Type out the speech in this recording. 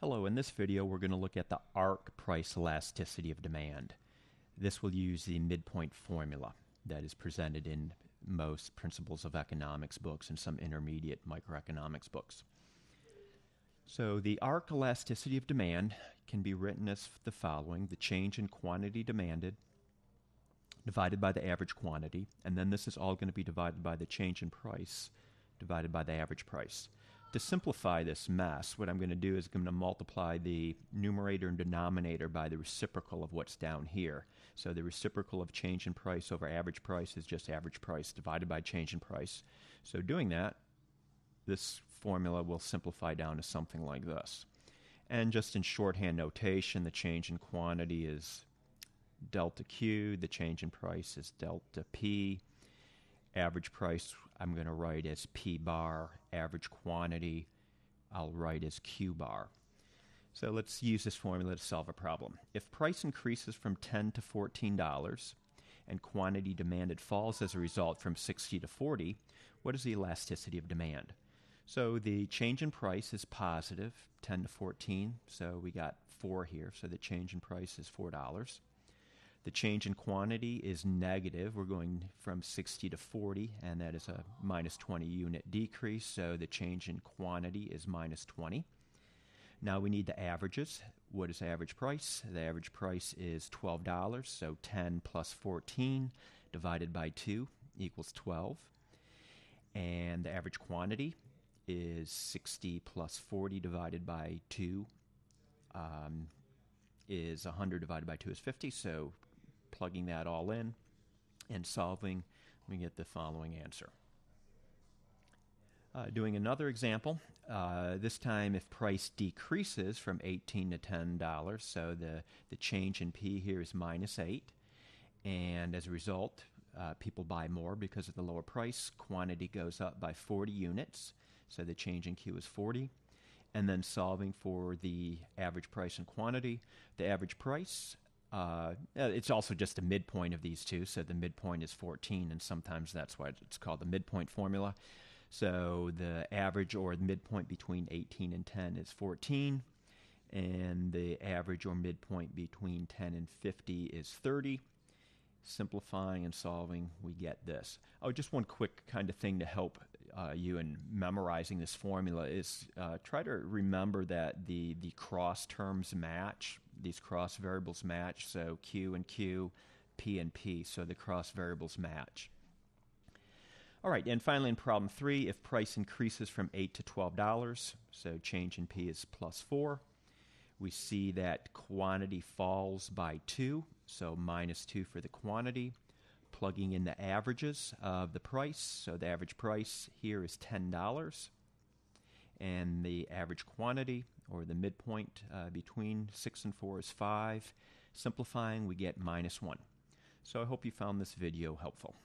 Hello, in this video we're going to look at the ARC price elasticity of demand. This will use the midpoint formula that is presented in most principles of economics books and some intermediate microeconomics books. So the ARC elasticity of demand can be written as the following. The change in quantity demanded divided by the average quantity, and then this is all going to be divided by the change in price divided by the average price to simplify this mess, what I'm going to do is I'm going to multiply the numerator and denominator by the reciprocal of what's down here. So the reciprocal of change in price over average price is just average price divided by change in price. So doing that, this formula will simplify down to something like this. And just in shorthand notation, the change in quantity is delta Q, the change in price is delta P, average price I'm going to write as P bar, average quantity I'll write as Q bar. So let's use this formula to solve a problem. If price increases from 10 to $14 and quantity demanded falls as a result from 60 to 40, what is the elasticity of demand? So the change in price is positive, 10 to 14. So we got 4 here, so the change in price is $4. The change in quantity is negative. We're going from 60 to 40, and that is a minus 20 unit decrease, so the change in quantity is minus 20. Now we need the averages. What is average price? The average price is $12, so 10 plus 14 divided by 2 equals 12. And the average quantity is 60 plus 40 divided by 2 um, is 100 divided by 2 is 50, so plugging that all in and solving, we get the following answer. Uh, doing another example, uh, this time if price decreases from 18 to $10, so the, the change in P here is minus 8, and as a result, uh, people buy more because of the lower price. Quantity goes up by 40 units, so the change in Q is 40. And then solving for the average price and quantity. The average price uh, it's also just a midpoint of these two, so the midpoint is 14, and sometimes that's why it's called the midpoint formula. So the average or the midpoint between 18 and 10 is 14, and the average or midpoint between 10 and 50 is 30 simplifying and solving, we get this. Oh, just one quick kind of thing to help uh, you in memorizing this formula is uh, try to remember that the, the cross terms match, these cross variables match, so Q and Q, P and P, so the cross variables match. All right, and finally in problem three, if price increases from 8 to $12, so change in P is plus 4, we see that quantity falls by 2, so minus 2 for the quantity. Plugging in the averages of the price, so the average price here is $10, and the average quantity, or the midpoint uh, between 6 and 4 is 5. Simplifying, we get minus 1. So I hope you found this video helpful.